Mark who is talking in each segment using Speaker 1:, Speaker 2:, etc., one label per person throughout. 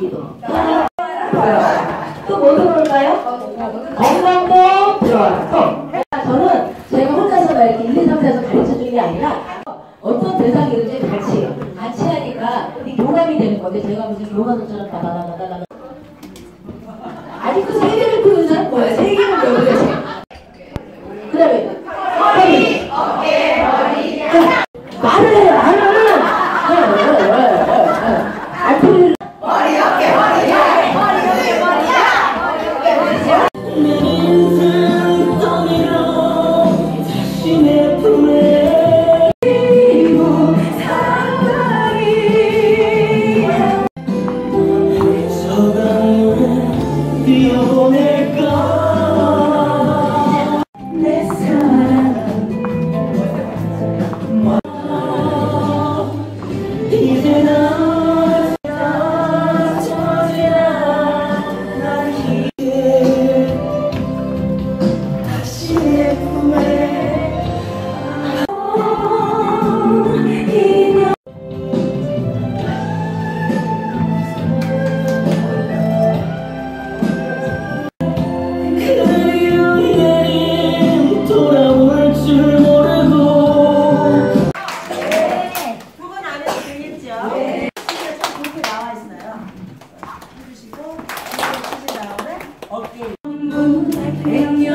Speaker 1: 기도. 또뭐 들어올까요? 건강도 들어와요. 그러니까 저는 제가 혼자서 이렇게 1, 2, 3, 4에서 가르쳐 주는 게 아니라 어떤 대상이든지 같이 같이 하니까 이 교감이 되는 건데 제가 무슨 교감처럼 다다다다다 아직도 세계를 표현한 거예요. 세계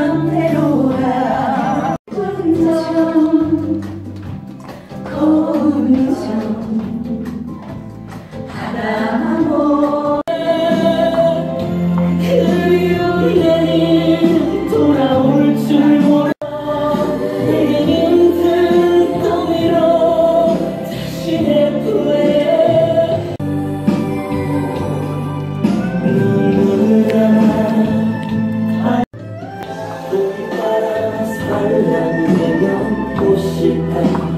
Speaker 2: lamero 但月亮不是很。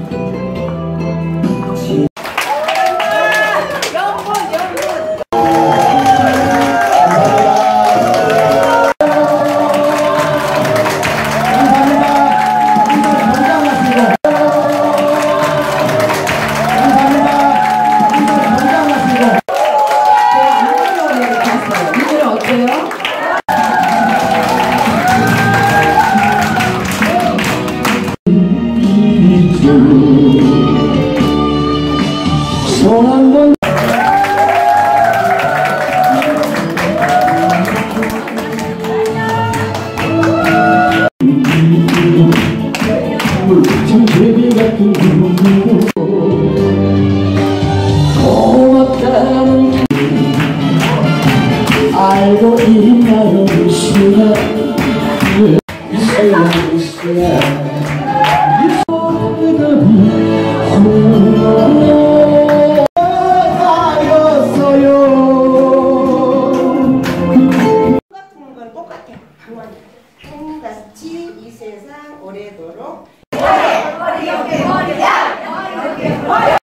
Speaker 2: 이 세상 오래도록 머리
Speaker 3: 머리
Speaker 2: 여기 머리야 머리 여기 머리